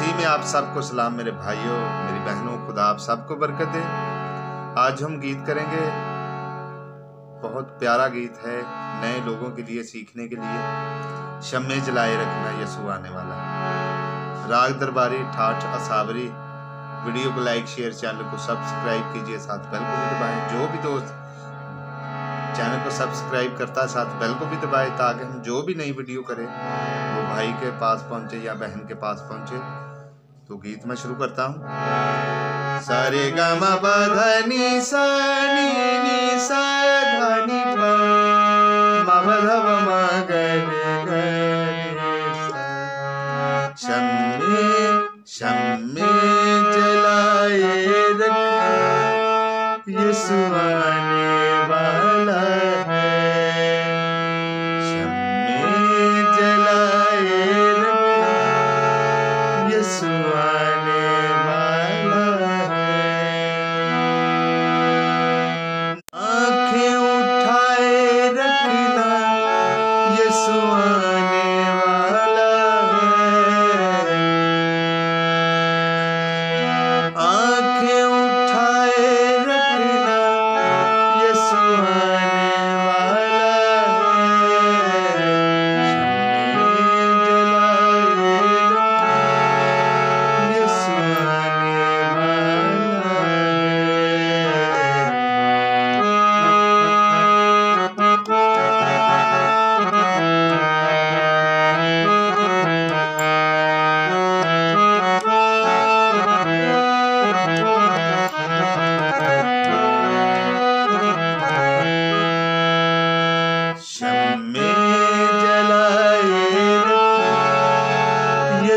मसीह में आप सबको सलाम, मेरे भाइयों, मेरी बहनों, खुदा आप सबको बरकत दे। आज हम गीत करेंगे। बहुत प्यारा गीत है नए लोगों के लिए, सीखने के लिए। शम्मे जलाए रखना यसु आने वाला राग दरबारी, ठाठ, असावरी, वीडियो को लाइक, शेयर, चैनल को सब्सक्राइब कीजिए, साथ बेल को भी दबाएँ। जो भी दोस्त चैनल को सब्सक्राइब करता है, साथ बेल को भी दबाए, ताकि हम जो भी नई वीडियो करें, वो भाई के पास पहुँचे या बहन के पास पहुँचे। तो गीत मैं शुरू करता हूँ। सारे गम बधनी सनी नी सधनी मधव शम्मे शम्मे जलाए रख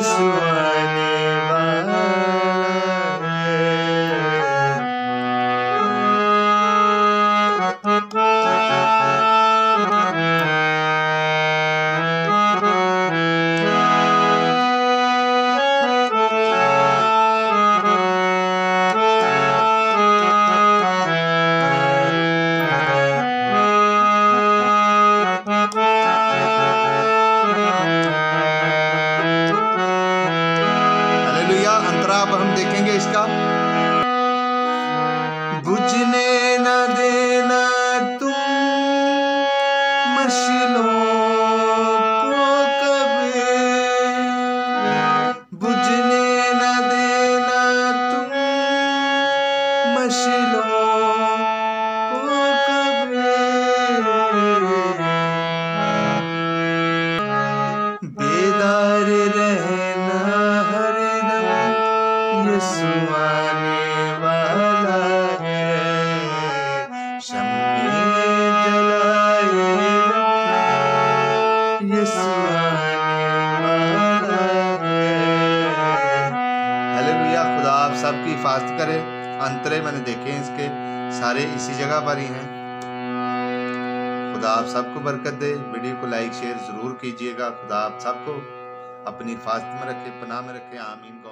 रखना यीशु She खुदा आप सबकी हिफाजत करे। अंतरे मैंने देखे इसके। सारे इसी जगह पर ही हैं। खुदा आप सबको बरकत दे। वीडियो को लाइक, शेयर ज़रूर कीजिएगा। खुदा आप सबको अपनी हिफाजत में रखे, पनाह में रखे। आमीन